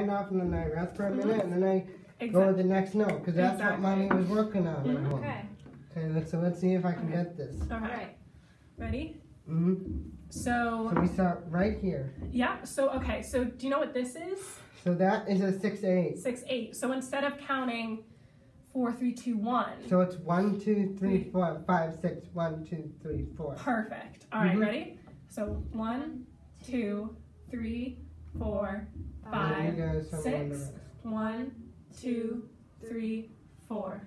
hand off and then I rest for a minute and then I go to the next note because that's Exactly. what mommy was working on at home. Okay. Okay, let's, so let's see if I can get this. All All right. right. Ready? hmm So So we start right here. yeah. So okay. So do you know what this is? So that is a six eight. Six eight. So instead of counting four, three, two, one. So it's one, two, three, four, five, six, one, two, three, four. Perfect. All right, Mhm. ready? So one, two, three, four, And five, then you go somewhere in the six. one, two, three, four.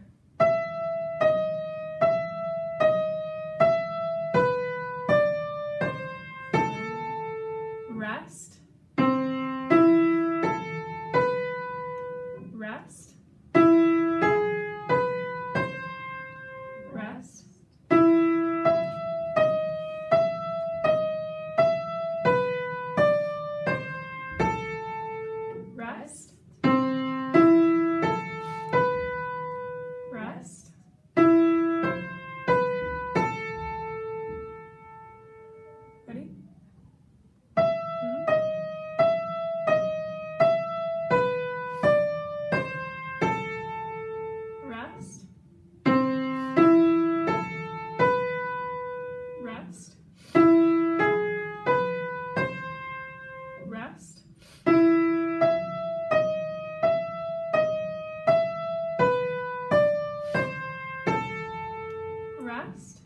Rest.